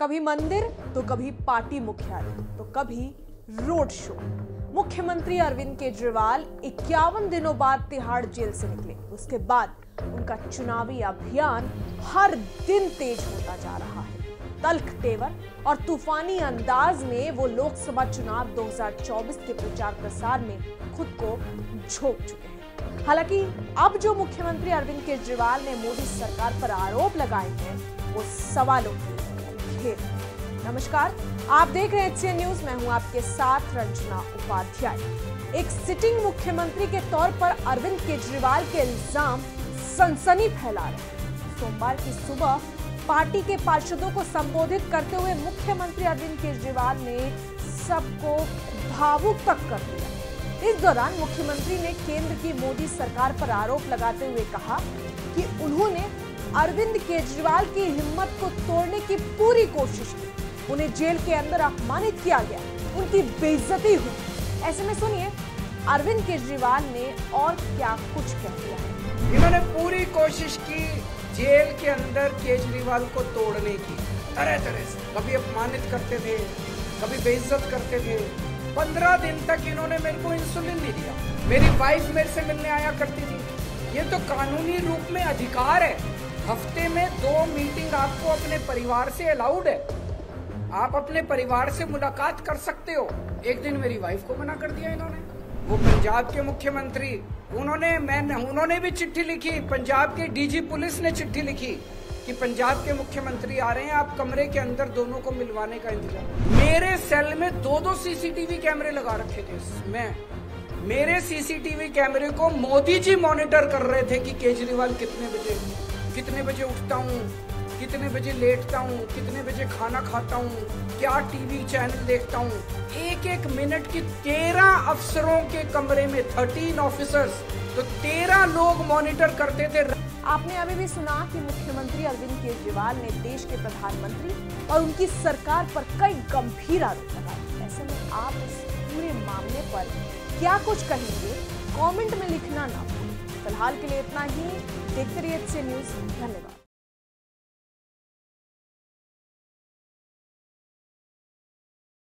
कभी मंदिर तो कभी पार्टी मुख्यालय तो कभी रोड शो। मुख्यमंत्री अरविंद केजरीवाल इक्यावन दिनों बाद तिहाड़ जेल से निकले। उसके बाद उनका चुनावी अभियान हर दिन तेज होता जा रहा है। तल्ख तेवर और तूफानी अंदाज में वो लोकसभा चुनाव 2024 के प्रचार प्रसार में खुद को झोंक चुके हैं। हालाँकि अब जो मुख्यमंत्री अरविंद केजरीवाल ने मोदी सरकार पर आरोप लगाए हैं, वो सवालों की घेर नमस्कार, आप देख रहे हैं न्यूज़, मैं हूँ आपके साथ रंजना उपाध्याय। एक सिटिंग मुख्यमंत्री के तौर पर अरविंद केजरीवाल के इल्ज़ाम सनसनी फैला रहे सोमवार की सुबह पार्टी के पार्षदों को संबोधित करते हुए मुख्यमंत्री अरविंद केजरीवाल ने सबको भावुक तक कर दिया। इस दौरान मुख्यमंत्री ने केंद्र की मोदी सरकार पर आरोप लगाते हुए कहा कि उन्होंने अरविंद केजरीवाल की हिम्मत को तोड़ने की पूरी कोशिश की। उन्हें जेल के अंदर अपमानित किया गया। उनकी बेइज्जती हुई। ऐसे में सुनिए, अरविंद केजरीवाल ने और क्या कुछ कह दिया इन्होंने पूरी कोशिश की जेल के अंदर केजरीवाल को तोड़ने की। तरह तरह से। कभी अपमानित करते थे, कभी बेइज्जत करते थे। पंद्रह दिन तक इन्होंने मेरे को इंसुलिन नहीं दिया। मेरी वाइफ मेरे से मिलने आया करती थी। ये तो कानूनी रूप में अधिकार है। हफ़्ते में दो मीटिंग आपको अपने परिवार से अलाउड है। आप अपने परिवार से मुलाकात कर सकते हो। एक दिन मेरी वाइफ को मना कर दिया इन्होंने। वो पंजाब के मुख्यमंत्री। उन्होंने, मैं उन्होंने भी चिट्ठी लिखी। पंजाब के डीजी पुलिस ने चिट्ठी लिखी कि पंजाब के मुख्यमंत्री आ रहे हैं, आप कमरे के अंदर दोनों को मिलवाने का इंतज़ाम। मेरे सेल में दो दो सीसीटीवी कैमरे लगा रखे थे। मैं, मेरे सीसीटीवी कैमरे को मोदी जी मॉनिटर कर रहे थे कि केजरीवाल कितने बजे कितने बजे उठता हूँ? कितने बजे लेटता हूँ? कितने बजे खाना खाता हूँ? क्या टीवी चैनल देखता हूँ? एक एक मिनट की तेरह अफसरों के कमरे में थर्टीन ऑफिसर्स तो तेरह लोग मॉनिटर करते थे। आपने अभी भी सुना कि मुख्यमंत्री अरविंद केजरीवाल ने देश के प्रधानमंत्री और उनकी सरकार पर कई गंभीर आरोप लगाए। ऐसे में आप इस पूरे मामले पर क्या कुछ कहेंगे? कमेंट में लिखना ना फ़िलहाल के लिए इतना ही। देखते रहिए न्यूज़। धन्यवाद।